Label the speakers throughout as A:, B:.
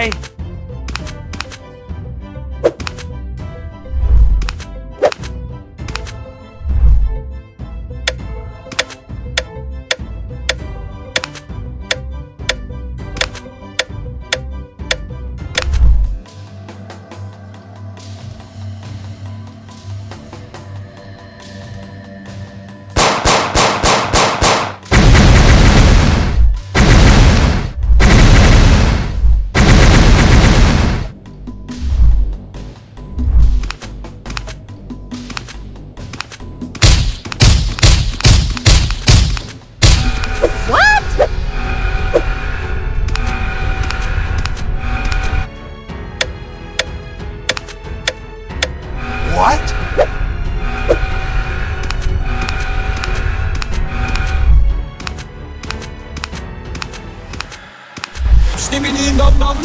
A: Bye-bye.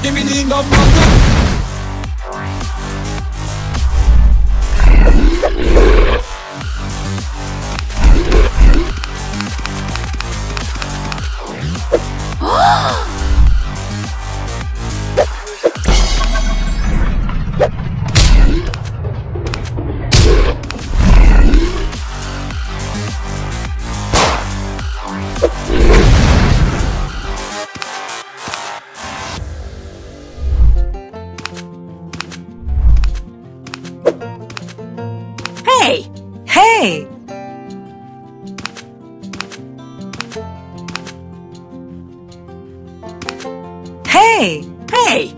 B: stimini Stimini nom nom nom
C: Hey!
D: Hey! Hey!
C: Hey!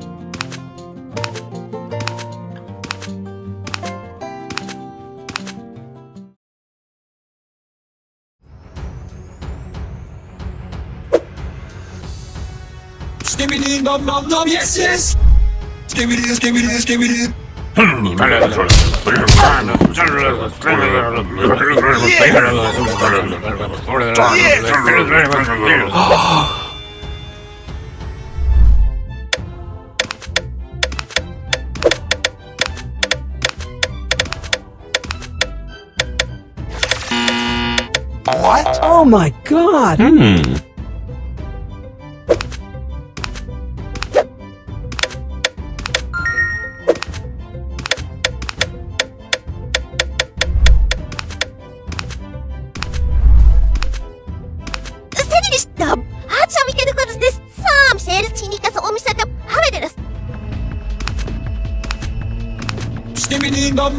B: Stimini nom nom nom yes yes! Stimini stimini stimini
E: What?
D: Oh my god!
A: Hmm.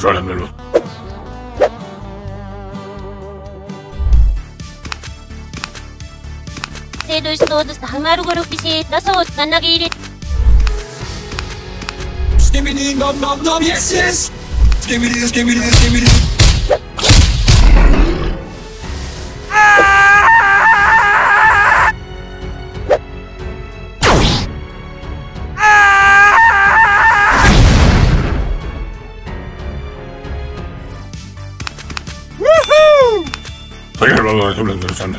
F: try in the middle. Sailor stores Hamaru Gorokisi, Daso, Tanagiri.
B: Skibbity, nom nom nom, yes, yes! Skibbity, skibbity, skibbity. sen...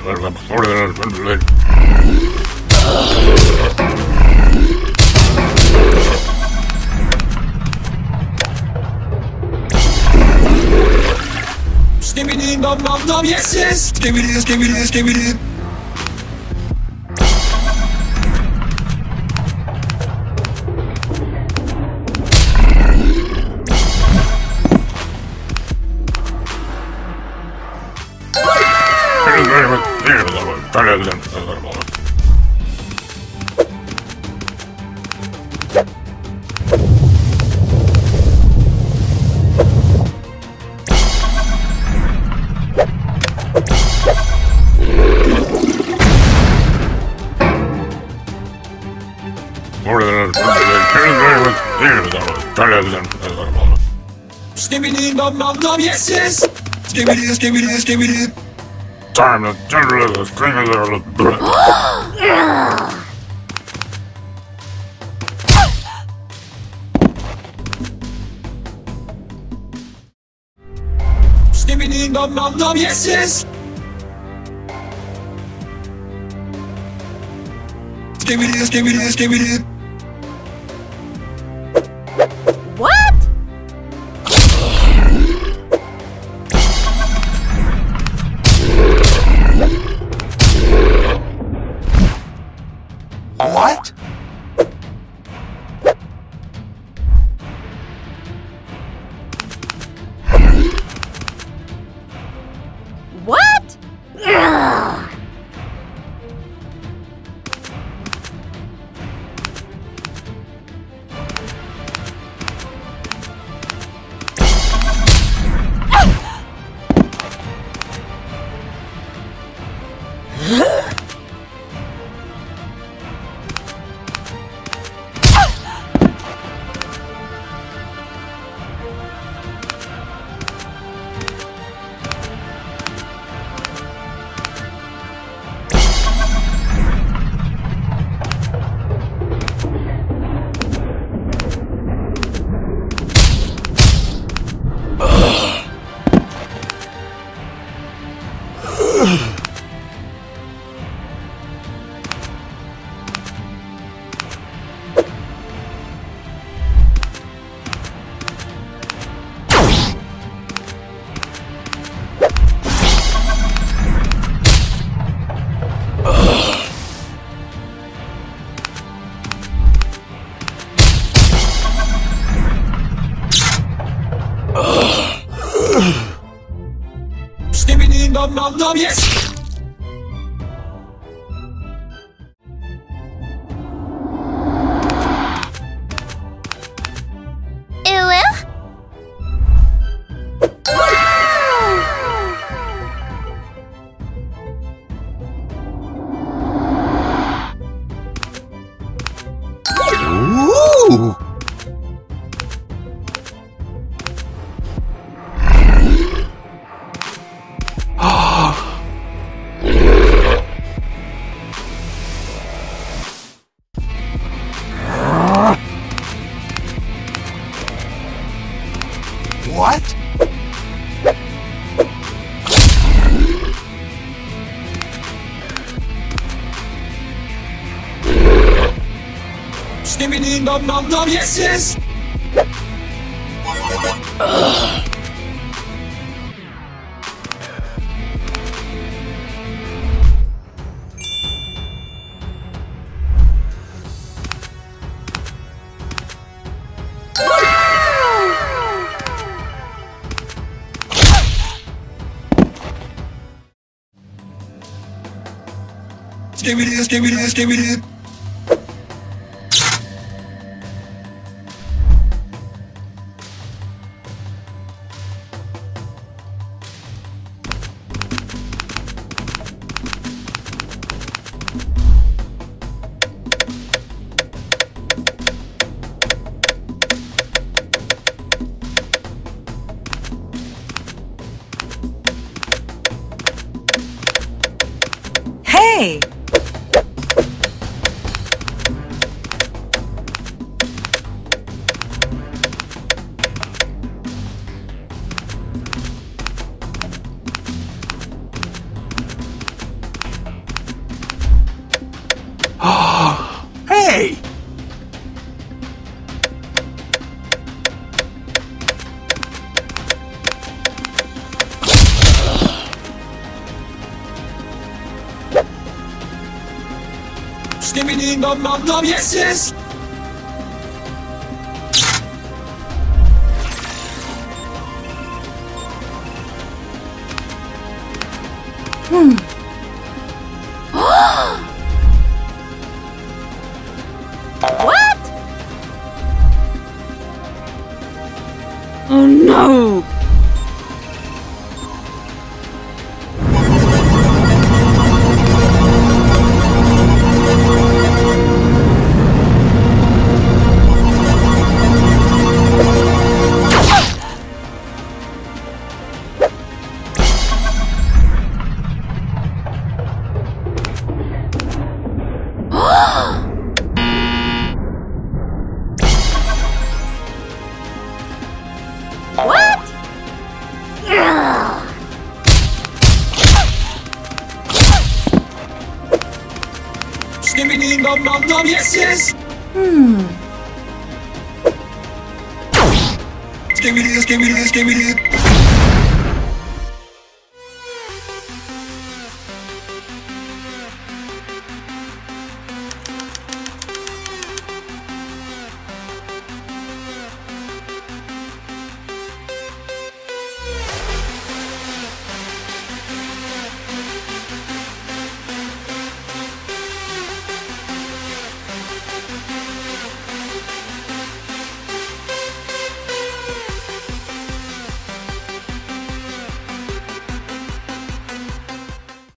B: Skibidi dum dum dum yes yes. Skibidi skibidi skibidi. Skibidi, dum dum dum, yes, yes! Skibidi, skibidi, skibidi.
A: Time to
B: Skibidi dum dum dum, yes, yes.
E: Skibidi,
F: skibidi,
B: skibidi. Dum dum dum, yes. Skibidi dom dom dom yes yes. Skibidi skibidi skibidi.
D: Hey!
B: Skibidi dum dum dum, yes, yes! Skibidi dum dum dum, yes, yes! Skibidi, skibidi, skibidi.